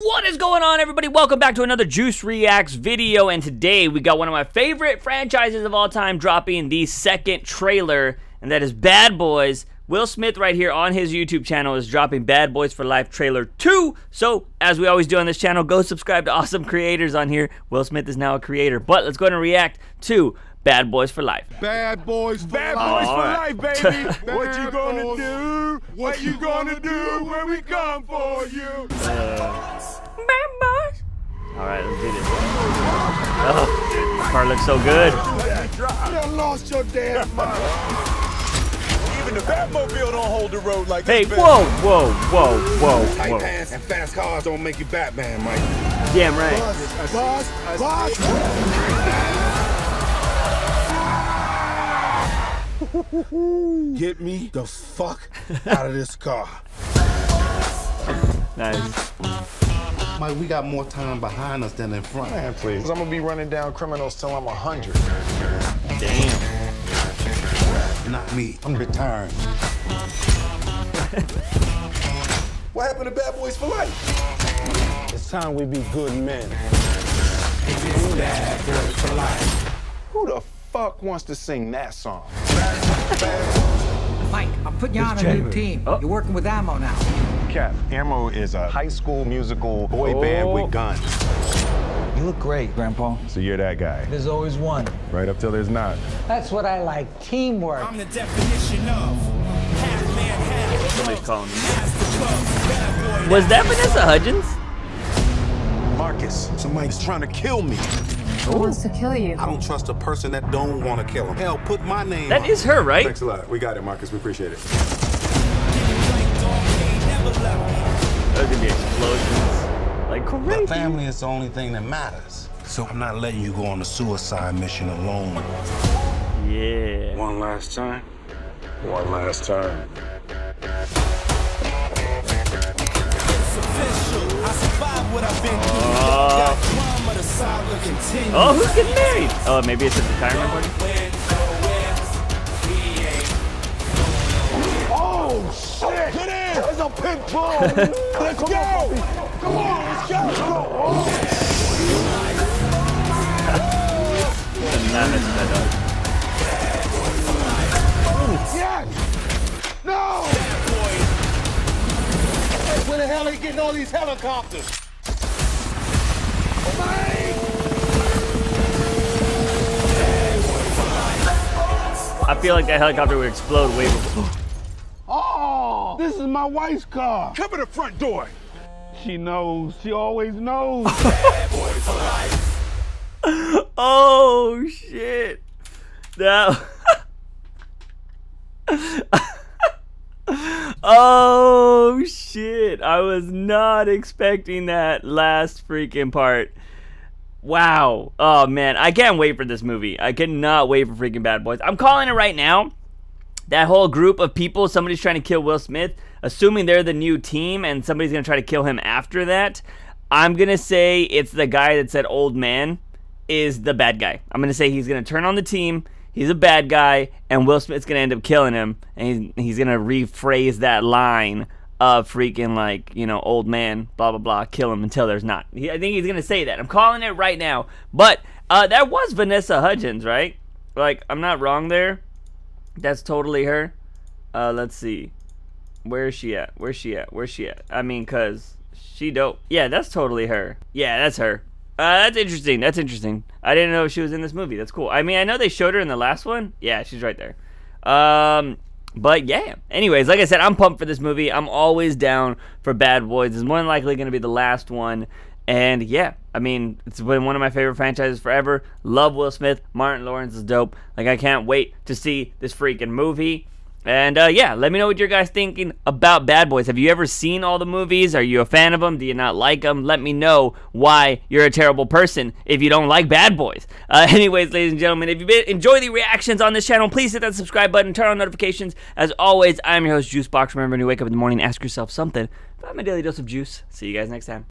What is going on everybody? Welcome back to another Juice Reacts video and today we got one of my favorite franchises of all time dropping the second trailer and that is Bad Boys. Will Smith right here on his YouTube channel is dropping Bad Boys for Life trailer 2. So, as we always do on this channel, go subscribe to awesome creators on here. Will Smith is now a creator. But let's go ahead and react to Bad Boys for Life. Bad boys for Bad life. boys for life, baby. what you gonna boys. do? What you gonna do when we come for you? Uh, Bad Boys. Alright, let's do this. Oh, this car looks so good. You lost your damn mind. Even the Batmobile don't hold the road like Hey, this, whoa, whoa, whoa, whoa, Tight pants and fast cars don't make you Batman, Mike. Damn right. Boss, boss, boss. Get me the fuck out of this car. Nice. Mike, we got more time behind us than in front. Man, please. Because I'm gonna be running down criminals till I'm 100. Damn. Not me. I'm retiring. What happened to Bad Boys for Life? It's time we be good men. It's Bad Boys for Life. Who the fuck wants to sing that song? Mike, I'm putting you on a new team. Oh. You're working with Ammo now. Cap, Ammo is a high school musical boy oh. band with guns. You look great, Grandpa. So you're that guy. There's always one. Right up till there's not. That's what I like. Teamwork. I'm the definition of half man, half Somebody's calling me. Was that Vanessa Hudgens? Marcus, somebody's trying to kill me. Who wants to kill you? I don't trust a person that don't want to kill him. Hell, put my name That on is her, right? Thanks a lot. We got it, Marcus. We appreciate it. There's gonna be explosions. Like it. crazy. Family is the only thing that matters. So I'm not letting you go on a suicide mission alone. Yeah. One last time. One last time. official. I survived what I've been through. Uh, Got drama, the saga continues. Oh, who's getting married? Oh, maybe it's a retirement party? Pit bull! let's go! Come on, let's go! Come on. Nah, that's that dog. Yes! No! Where the hell are you getting all these helicopters? I feel like that helicopter would explode way before. This is my wife's car. Cover the front door. She knows. She always knows. Oh shit! That. oh shit! I was not expecting that last freaking part. Wow. Oh man, I can't wait for this movie. I cannot wait for freaking Bad Boys. I'm calling it right now. That whole group of people, somebody's trying to kill Will Smith, assuming they're the new team and somebody's gonna try to kill him after that. I'm gonna say it's the guy that said old man is the bad guy. I'm gonna say he's gonna turn on the team. He's a bad guy, and Will Smith's gonna end up killing him, and he's, he's gonna rephrase that line of freaking like you know old man, blah blah blah, kill him until there's not. He, I think he's gonna say that. I'm calling it right now. But uh, that was Vanessa Hudgens, right? Like I'm not wrong there. That's totally her. Uh, let's see. Where is she at? Where's she at? Where's she at? I mean, cause she dope. Yeah, that's totally her. Yeah, that's her. Uh, that's interesting. That's interesting. I didn't know she was in this movie. That's cool. I mean, I know they showed her in the last one. Yeah, she's right there. Um, but yeah. Anyways, like I said, I'm pumped for this movie. I'm always down for Bad Boys. It's more than likely going to be the last one. And yeah, I mean, it's been one of my favorite franchises forever. Love Will Smith. Martin Lawrence is dope. Like, I can't wait to see this freaking movie. And uh, yeah, let me know what you guys thinking about Bad Boys. Have you ever seen all the movies? Are you a fan of them? Do you not like them? Let me know why you're a terrible person if you don't like Bad Boys. Uh, anyways, ladies and gentlemen, if you enjoy the reactions on this channel, please hit that subscribe button, turn on notifications. As always, I'm your host, Juicebox. Remember, when you wake up in the morning, ask yourself something about my daily dose of juice. See you guys next time.